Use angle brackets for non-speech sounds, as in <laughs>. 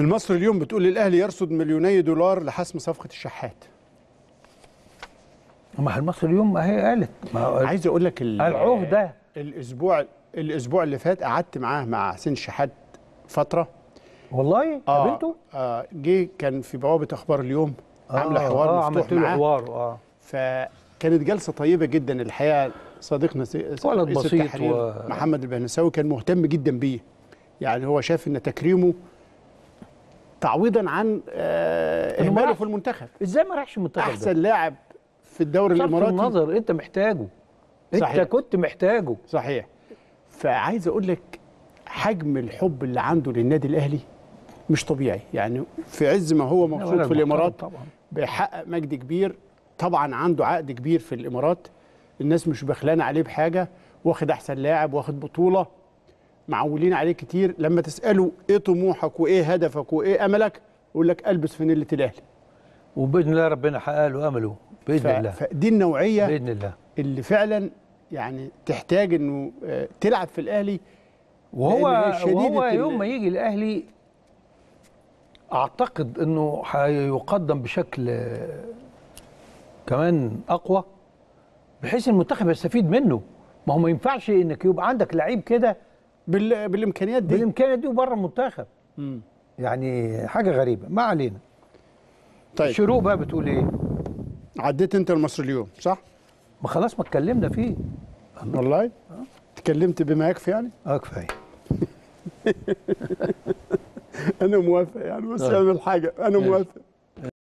المصري اليوم بتقول الاهلي يرصد مليوني دولار لحسم صفقة الشحات. ما المصري اليوم ما هي قالت. ما عايز أقول لك ال- العهده الأسبوع الأسبوع اللي فات قعدت معاه مع حسين الشحات فترة. والله؟ قابلته؟ آه جه كان في بوابة أخبار اليوم عاملة حوار آه مفتوح معاه. حوار آه. فكانت جلسة طيبة جدا. الحقيقة صديقنا ولد بسيط و- محمد البهنساوي كان مهتم جدا بيه. يعني هو شاف إن تكريمه تعويضا عن آه اهماله. في المنتخب. إزاي ما راحش المنتخب أحسن ده؟ لاعب في الدوري الإماراتي. النظر أنت محتاجه. صحيح. انت كنت محتاجه. صحيح. فعايز أقول لك حجم الحب اللي عنده للنادي الأهلي مش طبيعي. يعني في عز ما هو مبسوط في الإمارات طبعا. بيحقق مجد كبير. طبعا عنده عقد كبير في الإمارات. الناس مش بخلانه عليه بحاجة. واخد أحسن لاعب واخد بطولة. معولين عليه كتير. لما تساله إيه طموحك وإيه هدفك وإيه أملك يقول لك ألبس فانيلة الأهلي. وبإذن الله ربنا حقق له امله بإذن ف- الله. فدي النوعية بإذن الله. اللي فعلا يعني تحتاج إنه آه، تلعب في الأهلي. وهو وهو يوم ما يجي الأهلي أعتقد إنه هيقدم بشكل آه، كمان أقوى بحيث المنتخب يستفيد منه. ما هو ما ينفعش إنك يبقى عندك لعيب كده بال... بالإمكانيات دي. بالامكانيه دي وبره المنتخب. يعني حاجة غريبة. ما علينا. طيب. الشروق بقى بتقول إيه؟ عديت أنت المصري اليوم صح؟ ما خلاص ما اتكلمنا فيه. والله؟ تكلمت بما يكفي يعني؟ آه كفاية. <laughs> أنا موافق يعني بس. اعمل حاجة أنا. موافق.